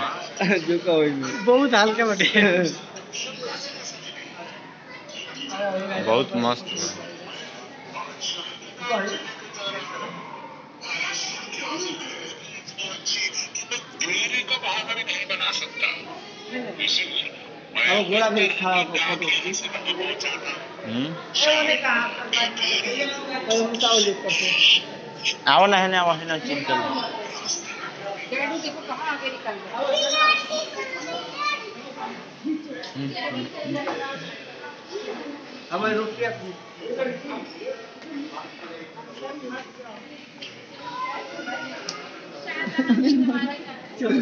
नहीं। बहुत हल्का बटे बहुत मस्त। अब घोड़ा भी खा फ़ोटो हम्म। आओ ना है ना आओ है ना चिंता देखो कहाँ आगे निकल गया हमारे रुपया चुप